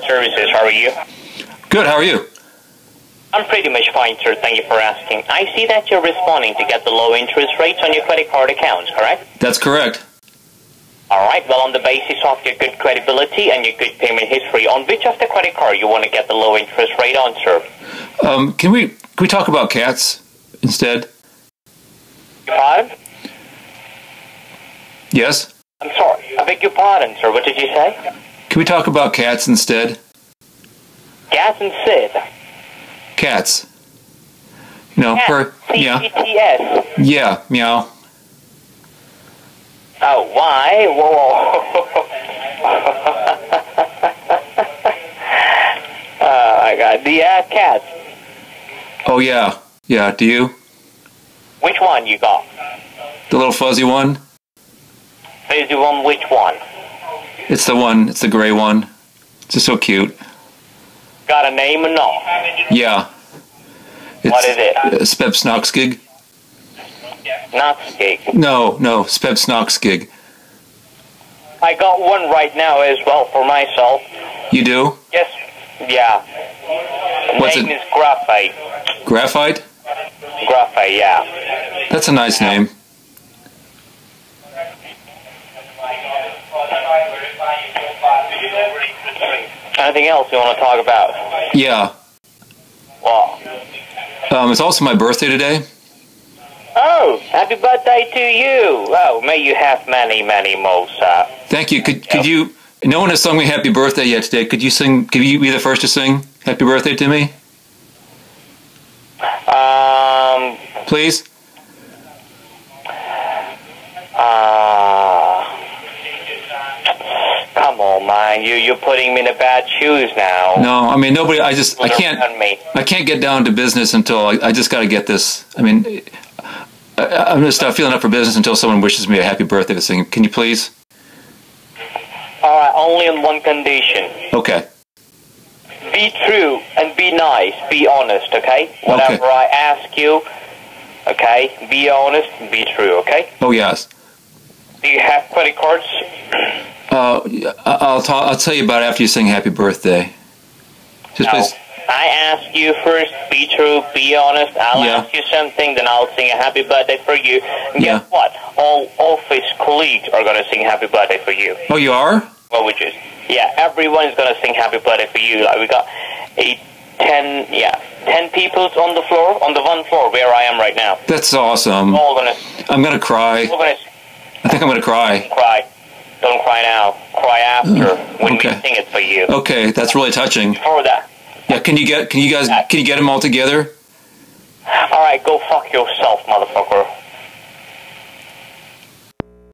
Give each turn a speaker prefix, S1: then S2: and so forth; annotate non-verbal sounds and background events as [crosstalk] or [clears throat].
S1: services. How are you?
S2: Good. How are you?
S1: I'm pretty much fine, sir. Thank you for asking. I see that you're responding to get the low interest rates on your credit card accounts, correct?
S2: That's correct.
S1: All right. Well, on the basis of your good credibility and your good payment history, on which of the credit card you want to get the low interest rate on, sir?
S2: Um, can we can we talk about cats instead?
S1: Your pardon?
S2: Yes.
S1: I'm sorry. I beg your pardon, sir. What did you say?
S2: Can we talk about cats instead?
S1: Gas and Sid.
S2: Cats. You know, per yeah, yeah, meow.
S1: Oh, why? Whoa. oh, my God. The uh, cats.
S2: Oh yeah, yeah. Do you?
S1: Which one you got?
S2: The little fuzzy one.
S1: The one which one?
S2: It's the one. It's the gray one. It's just so cute.
S1: Got a name or no?
S2: Yeah. It's,
S1: What is it?
S2: Uh, Speb Snoxgig.
S1: Not skig.
S2: No, no, Speb Snoxgig.
S1: I got one right now as well for myself.
S2: You do?
S1: Yes. Yeah.
S2: What's
S1: name
S2: it?
S1: is Graphite.
S2: Graphite?
S1: Graphite, yeah.
S2: That's a nice name.
S1: Anything else you want to talk about?
S2: Yeah.
S1: Well.
S2: Um, it's also my birthday today.
S1: Oh, happy birthday to you. Oh, may you have many, many more, sir.
S2: Thank you. Could could you? No one has sung me happy birthday yet today. Could you sing? Could you be the first to sing happy birthday to me,
S1: Um,
S2: please?
S1: uh, on, man. You, you're putting me in the bad shoes now.
S2: No, I mean nobody. I just I can't.
S1: me.
S2: I can't get down to business until I, I just got to get this. I mean, I, I'm just not feeling up for business until someone wishes me a happy birthday to sing. Can you please?
S1: All right, only on one condition.
S2: Okay.
S1: Be true and be nice. Be honest, okay? Whatever I ask you, okay? Be honest be true, okay?
S2: Oh yes.
S1: Do you have credit cards? [clears throat]
S2: Uh, I'll talk. I'll tell you about it after you sing happy birthday. Just
S1: No.
S2: please.
S1: I ask you first, be true, be honest. I'll
S2: Yeah.
S1: ask you something, then I'll sing a happy birthday for you. And
S2: Yeah.
S1: guess what? All office colleagues are going to sing happy birthday for you.
S2: Oh, you are?
S1: Well, which is, yeah, everyone's going to sing happy birthday for you. Like, we got eight, ten, yeah, ten people on the floor, on the one floor where I am right now.
S2: That's awesome.
S1: All going to,
S2: I'm gonna cry.
S1: all going to
S2: I think I'm gonna cry.
S1: cry. Don't cry now. Cry after mm. when
S2: okay.
S1: we sing it for you.
S2: Okay, that's really touching.
S1: For that.
S2: Yeah, can you get? Can you guys? Can you get them all together?
S1: All right, go fuck yourself, motherfucker.